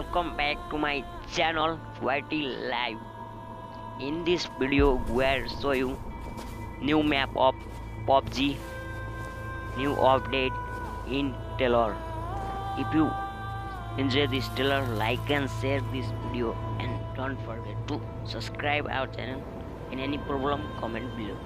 welcome back to my channel YT Live. In this video, we are show you new map of PUBG, new update in Taylor. If you enjoy this trailer, like and share this video, and don't forget to subscribe our channel. In any problem, comment below.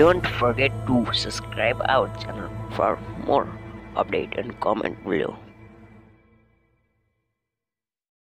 Don't forget to subscribe our channel for more update and comment below.